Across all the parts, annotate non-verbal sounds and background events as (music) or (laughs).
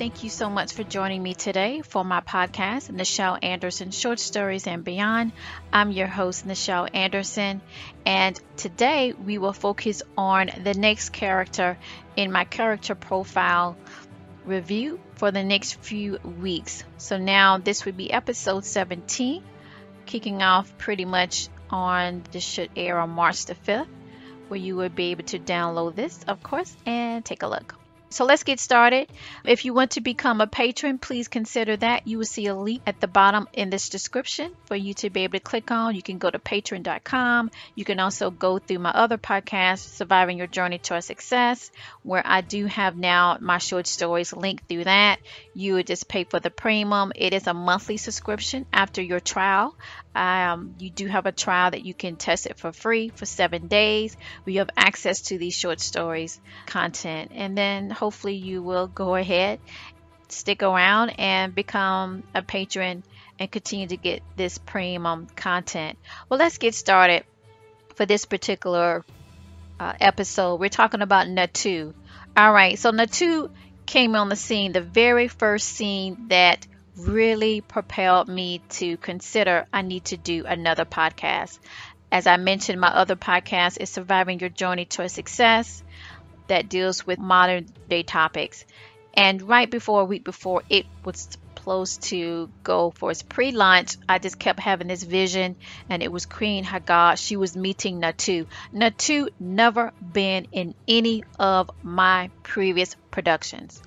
Thank you so much for joining me today for my podcast, Nichel Anderson Short Stories and Beyond. I'm your host, Nichel Anderson, and today we will focus on the next character in my character profile review for the next few weeks. So now this would be episode 17, kicking off pretty much on this should air on March the 5th, where you would be able to download this, of course, and take a look. So let's get started. If you want to become a patron, please consider that. You will see a link at the bottom in this description for you to be able to click on. You can go to patreon.com. You can also go through my other podcast, Surviving Your Journey to Success, where I do have now my short stories linked through that. You would just pay for the premium. It is a monthly subscription after your trial. Um, you do have a trial that you can test it for free for seven days. We have access to these short stories content, and then hopefully you will go ahead, stick around, and become a patron and continue to get this premium content. Well, let's get started for this particular uh, episode. We're talking about Nontu. All right, so Nontu came on the scene, the very first scene that really propelled me to consider I need to do another podcast. As I mentioned, my other podcast is Surviving Your Journey to a Success that deals with modern day topics. And right before a week before it was supposed to go for its pre-launch, I just kept having this vision, and it was Queen Hagar. She was meeting Nontu. Nontu never been in any of my previous productions.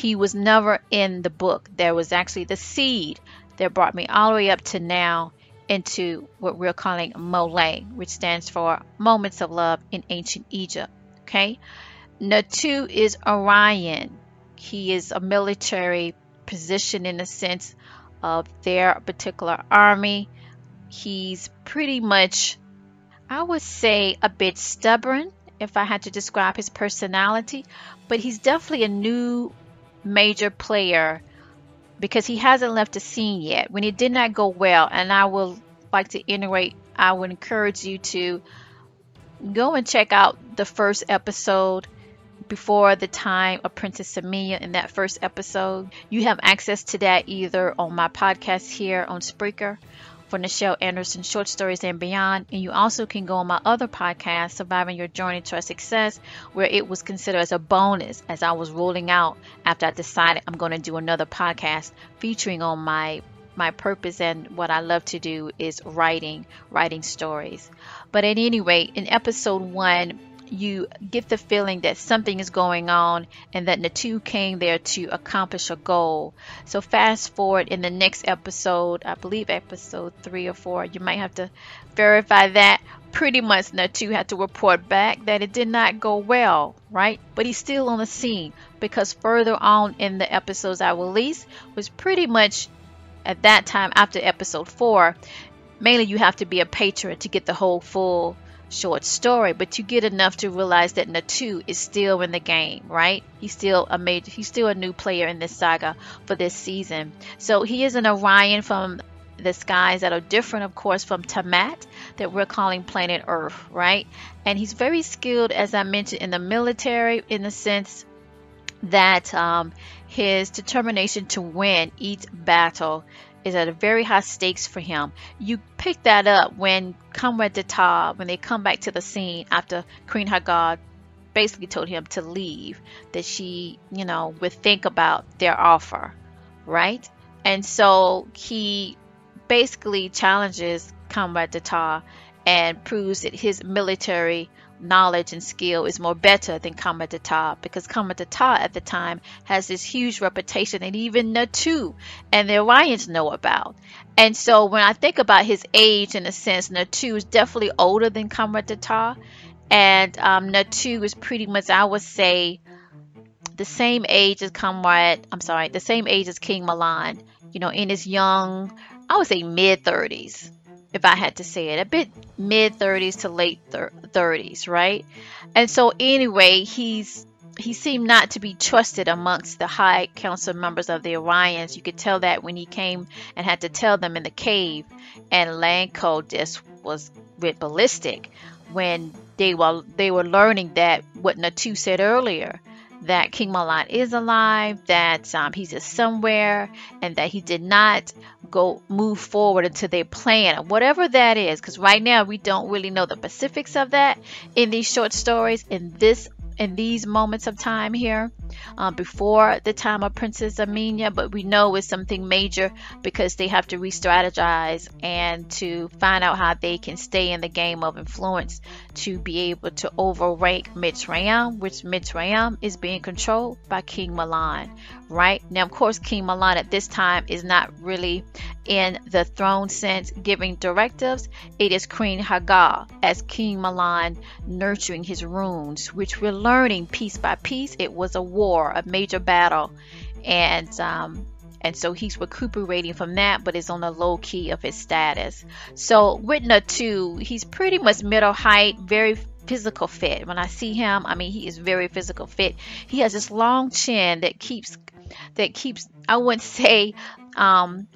He was never in the book. There was actually the seed that brought me all the way up to now into what we're calling Mole, which stands for Moments of Love in Ancient Egypt. Okay. Nontu is Orion. He is a military position in the sense of their particular army. He's pretty much, I would say, a bit stubborn if I had to describe his personality, but he's definitely a new major player because he hasn't left the scene yet. When it did not go well, and I will like to iterate, I would encourage you to go and check out the first episode before the time of Princess Samia in that first episode. You have access to that either on my podcast here on Spreaker for Nichel Anderson Short Stories and Beyond. And you also can go on my other podcast, Surviving Your Journey to Success, where it was considered as a bonus as I was rolling out after I decided I'm going to do another podcast featuring on my my purpose and what I love to do is writing, writing stories. But at any rate, in episode one, you get the feeling that something is going on and that Nontu came there to accomplish a goal. So fast forward in the next episode, I believe episode three or four, you might have to verify that. Pretty much Nontu had to report back that it did not go well, right? But he's still on the scene because further on in the episodes I released was pretty much at that time after episode four. Mainly you have to be a patron to get the whole full short story, but you get enough to realize that Nontu is still in the game, right? He's still a major, he's still a new player in this saga for this season. So he is an Orion from the skies that are different, of course, from Tiamat that we're calling planet Earth, right? And he's very skilled, as I mentioned, in the military, in the sense that um, his determination to win each battle is at a very high stakes for him. You pick that up when Comrade Data, when they come back to the scene after Queen Hagar basically told him to leave, that she, you know, would think about their offer, right? And so he basically challenges Comrade Data and proves that his military knowledge and skill is more better than Kamatata because Kamatata at the time has this huge reputation that even Nontu and the Orions know about. And so when I think about his age in a sense, Nontu is definitely older than Kamatata. And um, Nontu is pretty much, I would say, the same age as Comrade, I'm sorry, the same age as King Milan, you know, in his young, I would say mid 30s if I had to say it, a bit mid 30s to late 30s, right? And so anyway, he's he seemed not to be trusted amongst the high council members of the Orions. You could tell that when he came and had to tell them in the cave, and Lanko just was went ballistic when they were they were learning that what Nontu said earlier that King Milan is alive, that um, he's just somewhere, and that he did not go move forward into their plan, whatever that is. Because right now we don't really know the specifics of that in these short stories. In this in these moments of time here uh, before the time of Princess Amina, but we know it's something major because they have to re strategize and to find out how they can stay in the game of influence to be able to overrank Mitsrayim, which Mitsrayim is being controlled by King Milan, right? Now, of course, King Milan at this time is not really in the throne sense giving directives. It is Queen Hagar as King Milan nurturing his runes, which we're learning piece by piece. It was a war, a major battle, and um, and so he's recuperating from that, but is on the low key of his status. So with Nontu, he's pretty much middle height, very physical fit. When I see him, I mean he is very physical fit. He has this long chin that keeps that keeps I wouldn't (laughs) say um,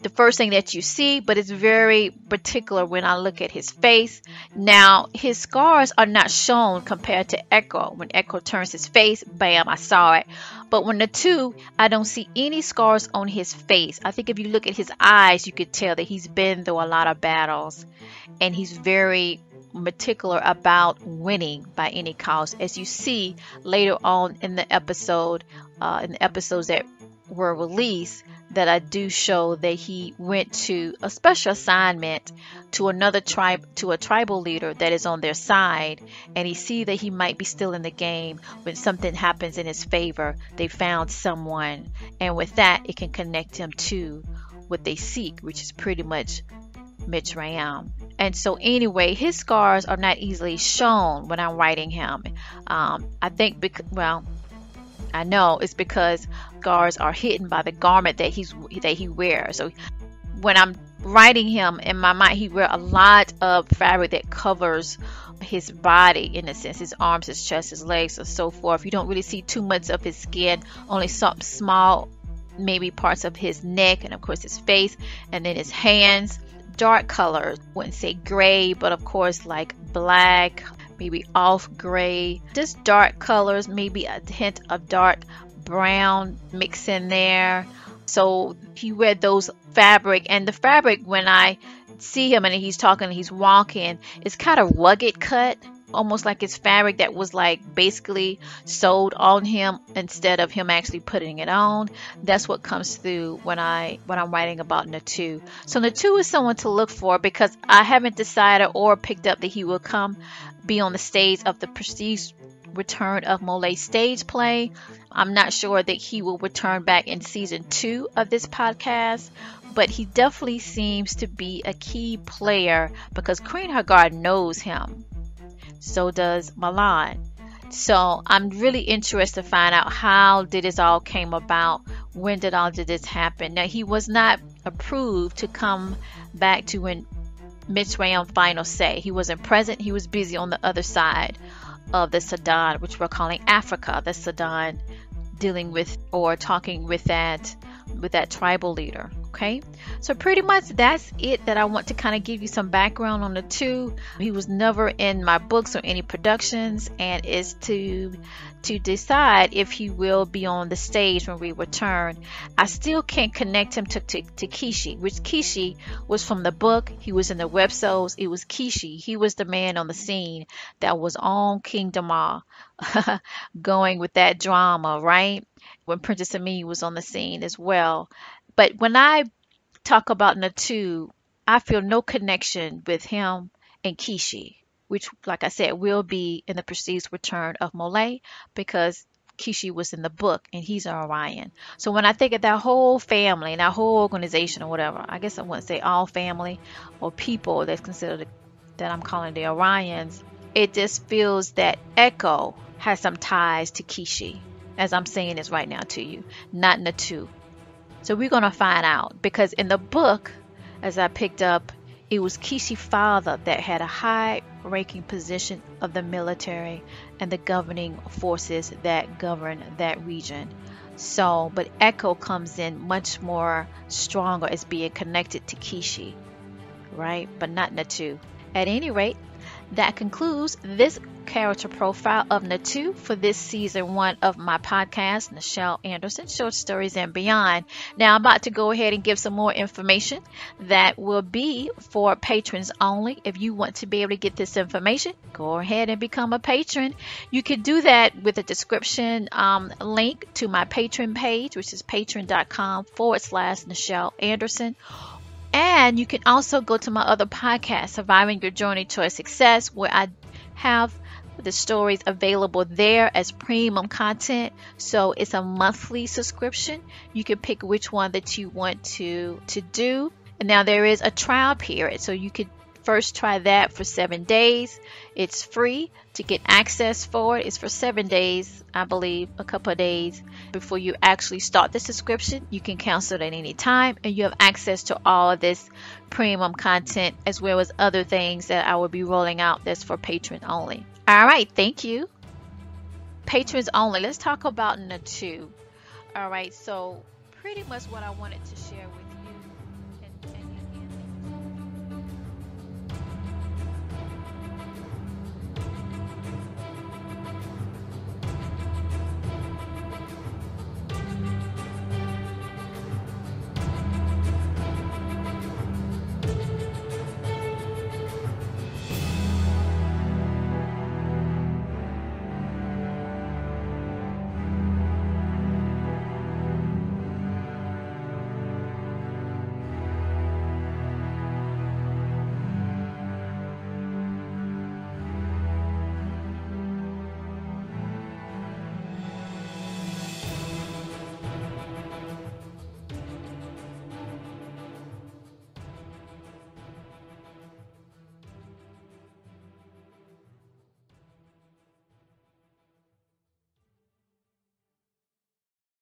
the first thing that you see, but it's very particular when I look at his face. Now, his scars are not shown compared to Ecko. When Ecko turns his face, bam, I saw it. But when Nontu, I don't see any scars on his face. I think if you look at his eyes, you could tell that he's been through a lot of battles and he's very particular about winning by any cost. As you see later on in the episode, uh, in the episodes that were released, that I do show that he went to a special assignment to another tribe to a tribal leader that is on their side and he see that he might be still in the game when something happens in his favor they found someone and with that it can connect him to what they seek which is pretty much Mitch Mitsrayim. And so, anyway, his scars are not easily shown when I'm writing him. Um, I think, bec- well, I know it's because scars are hidden by the garment that he's that he wears. So when I'm writing him in my mind, he wear a lot of fabric that covers his body in a sense, his arms, his chest, his legs, and so forth. You don't really see too much of his skin, only some small, maybe parts of his neck, and of course his face, and then his hands. Dark colors, wouldn't say gray, but of course like black, maybe off gray, just dark colors, maybe a hint of dark brown mix in there. So he wear those fabric and the fabric when I see him and he's talking, he's walking, it's kind of rugged cut, almost like it's fabric that was like basically sewed on him instead of him actually putting it on. That's what comes through when I when I'm writing about Nontu. So Nontu is someone to look for because I haven't decided or picked up that he will come be on the stage of the Prestige return of Monet stage play. I'm not sure that he will return back in season two of this podcast, but he definitely seems to be a key player because Queen Hagar knows him. So does Milan. So I'm really interested to find out how did this all came about. When did all did this happen? Now he was not approved to come back to when Mitsrayim final say. He wasn't present. He was busy on the other side of the Sudan, which we're calling Africa, the Sudan, dealing with or talking with that with that tribal leader. Okay, so pretty much that's it that I want to kind of give you some background on Nontu He was never in my books or any productions, and is to to decide if he will be on the stage when we return. I still can't connect him to, to, to Kishi, which Kishi was from the book. He was in the websodes. It was Kishi. He was the man on the scene that was on Kingdom (laughs) going with that drama, right? When Princess Amina was on the scene as well. But when I talk about Nontu, I feel no connection with him and Kishi, which, like I said, will be in the perceived return of Monet because Kishi was in the book and he's an Orion. So when I think of that whole family and that whole organization or whatever, I guess I wouldn't say all family or people that's considered that I'm calling the Orions, it just feels that Ecko has some ties to Kishi, as I'm saying this right now to you, not Nontu. So we're going to find out because in the book, as I picked up, it was Kishi's father that had a high ranking position of the military and the governing forces that govern that region. So, but Ecko comes in much more stronger as being connected to Kishi, right? But not Nontu. At any rate, that concludes this character profile of Nontu for this season one of my podcast, Nichel Anderson Short Stories and Beyond. Now, I'm about to go ahead and give some more information that will be for patrons only. If you want to be able to get this information, go ahead and become a patron. You can do that with a description um, link to my patron page, which is patreon.com forward slash Nichel Anderson and you can also go to my other podcast, Surviving Your Journey Towards Success, where I have the stories available there as premium content. So it's a monthly subscription. You can pick which one that you want to to do. And now there is a trial period, so you could first try that for seven days. It's free to get access for it. It's for seven days, I believe, a couple of days before you actually start the subscription. You can cancel it at any time, and you have access to all of this premium content as well as other things that I will be rolling out that's for patron only. All right, thank you. Patrons only. Let's talk about Nontu. All right, so pretty much what I wanted to share with